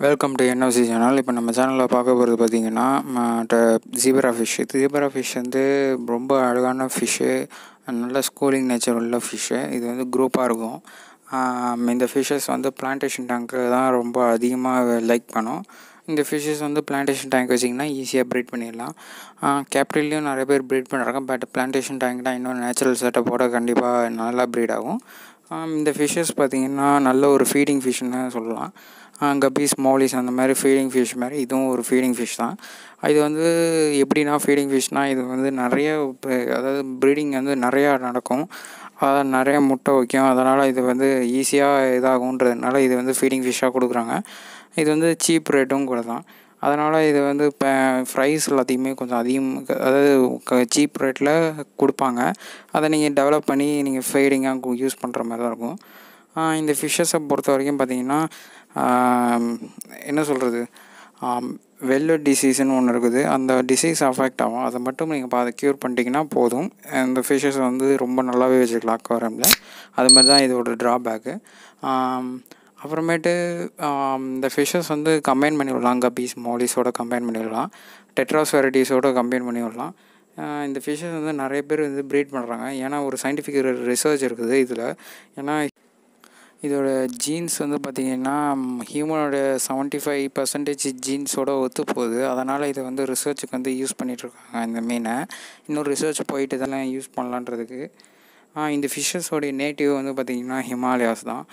Welcome to NOC channel இப்போ நம்ம சேனலில் பார்க்க போகிறது பார்த்திங்கன்னா ஜீப்ரா ஃபிஷ் ஜீப்ரா ஃபிஷ் வந்து ரொம்ப அழகான ஃபிஷ்ஷு நல்ல ஸ்கூலிங் நேச்சர் உள்ள ஃபிஷ்ஷு இது வந்து குரூப்பாக இருக்கும். இந்த ஃபிஷ்ஷஸ் வந்து பிளான்டேஷன் டேங்க்கு தான் ரொம்ப அதிகமாக லைக் பண்ணும். இந்த ஃபிஷ்ஷஸ் வந்து பிளான்டேஷன் டேங்க் வச்சிங்கன்னா ஈஸியாக ப்ரீட் பண்ணிடலாம். கேப்டில்லையும் நிறைய பேர் ப்ரீட் பண்ணுறாங்க பட் பிளான்டேஷன் டேங்க் தான் இன்னும் நேச்சுரல் செட்டப்போட கண்டிப்பாக நல்லா ப்ரீட் ஆகும். இந்த ஃபிஷ்ஷஸ் பார்த்திங்கன்னா நல்ல ஒரு ஃபீடிங் ஃபிஷ்னு சொல்லலாம். கப்பீஸ் மௌலிஸ் அந்த மாதிரி ஃபீடிங் ஃபிஷ் மாதிரி இதுவும் ஒரு ஃபீடிங் ஃபிஷ் தான். இது வந்து எப்படின்னா ஃபீடிங் ஃபிஷ்னால் இது வந்து நிறைய அதாவது ப்ரீடிங் வந்து நிறையா நடக்கும். அதாவது நிறைய முட்டை வைக்கும். அதனால் இது வந்து ஈஸியாக இதாகுன்றதுனால இது வந்து ஃபீடிங் ஃபிஷ்ஷாக கொடுக்குறாங்க. இது வந்து சீப் ரேட்டும் கூட தான். அதனால் இது வந்து இப்போ ப்ரைஸ் எல்லாத்தையுமே கொஞ்சம் அதிகம் அதாவது சீப் ரேட்டில் கொடுப்பாங்க. அதை நீங்கள் டெவலப் பண்ணி நீங்கள் ஃபீடிங்காக யூஸ் பண்ணுற மாதிரி தான் இருக்கும். இந்த ஃபிஷ்ஷஸை பொறுத்த வரைக்கும் பார்த்தீங்கன்னா என்ன சொல்கிறது வெள்ளை டிசீஸ்னு ஒன்று இருக்குது. அந்த டிசீஸ் அஃபெக்ட் ஆகும். அதை மட்டும் நீங்கள் அதை க்யூர் பண்ணிட்டீங்கன்னா போதும். இந்த ஃபிஷஸ் வந்து ரொம்ப நல்லாவே வச்சுக்கலாம் அக்வாரமில் அது மாதிரி தான் இதோட ட்ராபேக்கு அப்புறமேட்டு இந்த ஃபிஷ்ஷஸ் வந்து கம்பைன் பண்ணி விடலாம். கப்பீஸ் மோலிஸோட கம்பைன் பண்ணி விடலாம். டெட்ராஸ் வெரைட்டிஸோட கம்பைன் பண்ணி விடலாம். இந்த ஃபிஷ்ஷஸ் வந்து நிறைய பேர் வந்து ப்ரீட் பண்ணுறாங்க ஏன்னா ஒரு சயின்டிஃபிக் ரிசர்ச் இருக்குது இதில். ஏன்னா இதோட ஜீன்ஸ் வந்து பார்த்திங்கன்னா ஹியூமனோட செவன்ட்டி ஃபைவ் பர்சன்டேஜ் ஜீன்ஸோட ஒத்து போகுது. அதனால் இதை வந்து ரிசர்ச்சுக்கு வந்து யூஸ் பண்ணிகிட்ருக்காங்க இந்த மீனை. இன்னும் ரிசர்ச் போயிட்டு இதெல்லாம் யூஸ் பண்ணலான்றதுக்கு. இந்த ஃபிஷ்ஷஸோடைய நேட்டிவ் வந்து பார்த்திங்கன்னா ஹிமாலயாஸ் தான்.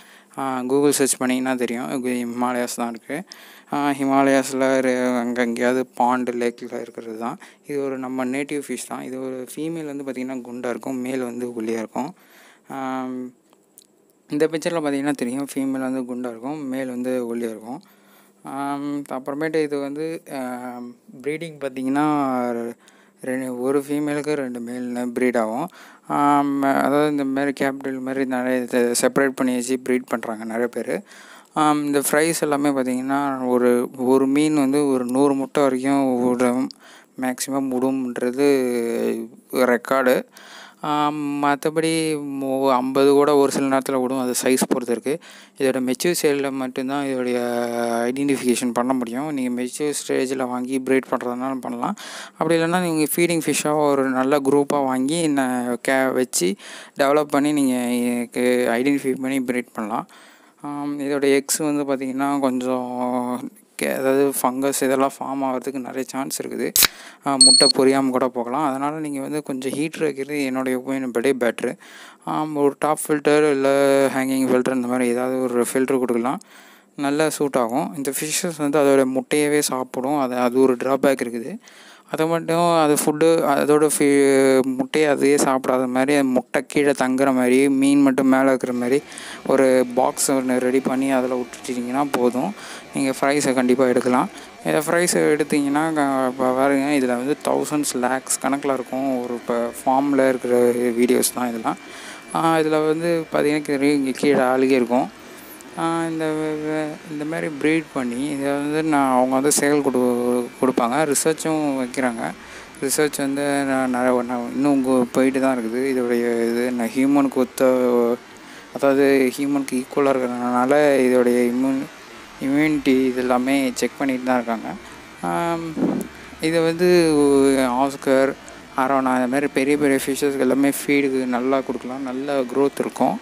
கூகுள் சர்ச் பண்ணிங்கன்னா தெரியும். ஹிமாலயாஸ் தான் இருக்குது ஹிமாலயாஸில் அங்கே எங்கேயாவது பாண்டு லேக்கில் இருக்கிறது தான். இது ஒரு நம்ம நேட்டிவ் ஃபிஷ் தான். இது ஒரு ஃபீமேல் வந்து பார்த்திங்கன்னா குண்டாக இருக்கும். மேல் வந்து ஒல்லியாக இருக்கும். இந்த பிக்சரில் பார்த்தீங்கன்னா தெரியும். ஃபீமேல் வந்து குண்டாக இருக்கும் மேல் வந்து ஒல்லியாக இருக்கும். அப்புறமேட்டு இது வந்து ப்ரீடிங் பார்த்தீங்கன்னா ரெண்டு ஒரு ஃபீமேலுக்கு ரெண்டு மேல் ப்ரீட் ஆகும். அதாவது இந்த மாதிரி கேபிட்டல் மாதிரி நிறைய செப்பரேட் பண்ணி வச்சு ப்ரீட் பண்ணுறாங்க நிறைய பேர். இந்த ஃப்ரைஸ் எல்லாமே பார்த்தீங்கன்னா ஒரு ஒரு மீன் வந்து ஒரு நூறு முட்டை வரைக்கும் விடும் மேக்ஸிமம் விடும்ன்றது ரெக்கார்டு மற்றபடி ஐம்பது கூட ஒரு சில நேரத்தில் விடும். அது சைஸ் பொறுத்து இருக்குது இதோட மெச்சூர் ஸ்டேஜில் மட்டும்தான் இதோடைய ஐடென்டிஃபிகேஷன் பண்ண முடியும். நீங்கள் மெச்சூர் ஸ்டேஜில் வாங்கி ப்ரீட் பண்ணுறதுனாலும் பண்ணலாம். அப்படி இல்லைன்னா நீங்கள் ஃபீடிங் ஃபிஷ்ஷாக ஒரு நல்ல குரூப்பாக வாங்கி என்ன கே வச்சு டெவலப் பண்ணி நீங்கள் ஐடென்டிஃபை பண்ணி ப்ரீட் பண்ணலாம். இதோட எக்ஸ் வந்து பார்த்திங்கன்னா கொஞ்சம் அதாவது ஃபங்கஸ் இதெல்லாம் ஃபார்ம் ஆகிறதுக்கு நிறைய சான்ஸ் இருக்குது. முட்டை பொரியாமல் கூட போகலாம். அதனால் நீங்கள் வந்து கொஞ்சம் ஹீட்ரு வைக்கிறது என்னுடைய ஒப்பீனியன் படி பெட்ரு ஒரு டாப் ஃபில்டர் இல்லை ஹேங்கிங் ஃபில்டர் இந்த மாதிரி ஏதாவது ஒரு ஃபில்ட்ரு கொடுக்கலாம். நல்லா சூட் ஆகும். இந்த ஃபிஷ்ஷஸ் வந்து அதோட முட்டையவே சாப்பிடும். அது அது ஒரு ட்ராபேக் இருக்குது. அதை மட்டும் அது ஃபுட்டு அதோட ஃபி முட்டையை அதையே சாப்பிடாத மாதிரி அது முட்டை கீழே தங்குற மாதிரி மீன் மட்டும் மேலே இருக்கிற மாதிரி ஒரு பாக்ஸ் ஒன்று ரெடி பண்ணி அதில் விட்டுட்டிங்கன்னா போதும். நீங்கள் ஃப்ரைஸை கண்டிப்பாக எடுக்கலாம். இதை ஃப்ரைஸை எடுத்தீங்கன்னா இப்போ பாருங்க இதில் வந்து தௌசண்ட்ஸ் லேக்ஸ் கணக்கில் இருக்கும். ஒரு இப்போ ஃபார்மில் இருக்கிற வீடியோஸ் தான் இதெல்லாம். இதில் வந்து பார்த்தீங்கன்னா இங்கே கீழே அழுகி இருக்கும். இந்த இந்த மாதிரி ப்ரீட் பண்ணி இதை வந்து நான் அவங்க வந்து செயல் கொடு கொடுப்பாங்க. ரிசர்ச்சும் வைக்கிறாங்க. ரிசர்ச் வந்து நான் நிறைய இன்னும் போயிட்டு தான் இருக்குது. இதோடைய இது நான் ஹியூமனுக்கு ஒத்த அதாவது ஹியூமனுக்கு ஈக்குவலாக இருக்கிறதுனால இதோடைய இம்யூன் இம்யூனிட்டி இது எல்லாமே செக் பண்ணிட்டு தான் இருக்காங்க. இதை இது வந்து ஆஸ்கர் அரோனா இந்த மாதிரி பெரிய பெரிய ஃபிஷ்ஷஸ்க்கு எல்லாமே ஃபீடுக்கு நல்லா கொடுக்கலாம். நல்ல க்ரோத் இருக்கும்.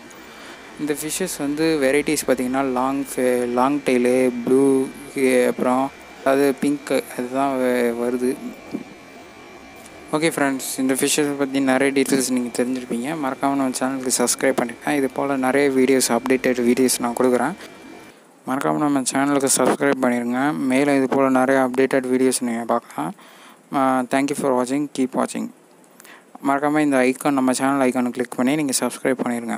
இந்த ஃபிஷ்ஷஸ் வந்து வெரைட்டிஸ் பார்த்திங்கன்னா லாங் ஃபே லாங் டெய்லு ப்ளூ அப்புறம் அது பிங்க் அதுதான் வருது. ஓகே ஃப்ரெண்ட்ஸ் இந்த ஃபிஷ்ஷஸ் பற்றி நிறைய டீட்டெயில்ஸ் நீங்கள் தெரிஞ்சிருப்பீங்க. மறக்காமல் நம்ம சேனலுக்கு சப்ஸ்கிரைப் பண்ணிட்டேன் இது போல் நிறைய வீடியோஸ் அப்டேட்டட் வீடியோஸ் நான் கொடுக்குறேன். மறக்காமல் நம்ம சேனலுக்கு சப்ஸ்கிரைப் பண்ணிடுங்க மேலே இது போல் நிறைய அப்டேட்டட் வீடியோஸ் நீங்கள் பார்க்கலாம். தேங்க்யூ ஃபார் வாட்சிங் கீப் வாட்சிங் மறக்காமல் இந்த ஐக்கான் நம்ம சேனல் ஐக்கானை கிளிக் பண்ணி நீங்கள் சப்ஸ்கிரைப் பண்ணிடுங்க